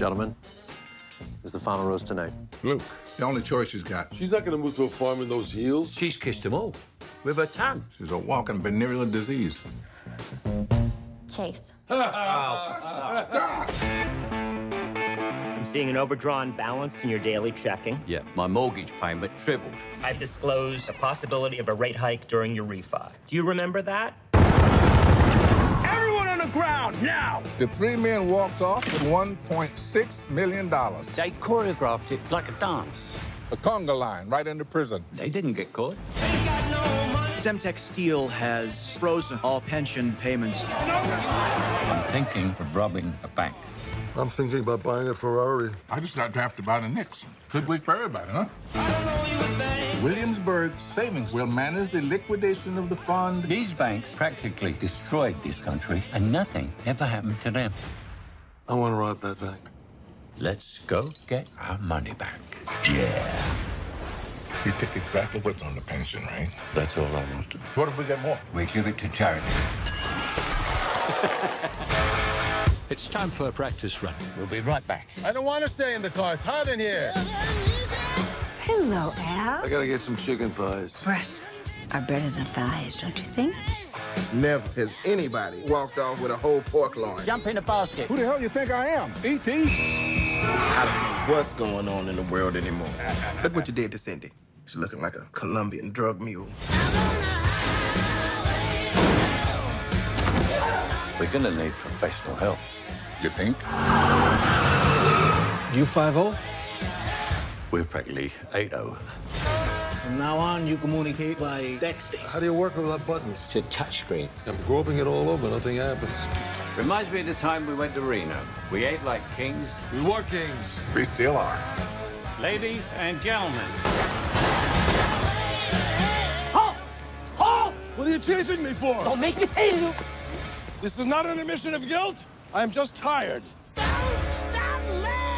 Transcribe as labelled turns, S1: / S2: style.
S1: Gentlemen, is the final rose tonight.
S2: Luke.
S3: The only choice she's got.
S2: She's not gonna move to a farm in those heels.
S4: She's kissed them all with her tongue.
S3: She's a walking venereal disease.
S5: Chase.
S6: I'm seeing an overdrawn balance in your daily checking.
S4: Yeah, my mortgage payment tripled.
S6: I've disclosed the possibility of a rate hike during your refi. Do you remember that? Now!
S3: The three men walked off with $1.6 million.
S4: They choreographed it like a dance.
S3: A conga line right into prison.
S4: They didn't get caught.
S7: Semtech Steel has frozen all pension payments.
S4: I'm thinking of robbing a bank.
S2: I'm thinking about buying a Ferrari.
S3: I just got drafted by the Knicks. Good week for everybody, huh? Williamsburg Savings will manage the liquidation of the fund.
S4: These banks practically destroyed this country, and nothing ever happened to them.
S2: I want to rob that bank.
S4: Let's go get our money back. Yeah,
S3: You pick exactly what's on the pension, right?
S4: that's all I wanted.
S3: What if we get more?
S4: We give it to charity.
S8: It's time for a practice run.
S4: We'll be right back.
S2: I don't want to stay in the car. It's hot in here.
S9: Hello, Al.
S2: I gotta get some chicken thighs.
S9: Breasts are better than thighs, don't you think?
S10: Never has anybody walked off with a whole pork loin.
S4: Jump in the basket.
S10: Who the hell you think I am? E.T.? I don't know what's going on in the world anymore. Look what you did to Cindy. She's looking like a Colombian drug mule.
S4: We're gonna need professional help.
S3: You think?
S8: You 5-0?
S4: We're practically 8-0.
S7: From now on, you communicate by texting.
S2: How do you work without buttons?
S4: It's a touchscreen.
S2: I'm groping it all over. Nothing happens.
S4: Reminds me of the time we went to Reno. We ate like kings.
S2: We were kings.
S3: We still are.
S4: Ladies and gentlemen,
S2: What are you chasing me for?
S6: Don't make me tase you!
S2: This is not an admission of guilt. I'm just tired.
S9: Don't stop me!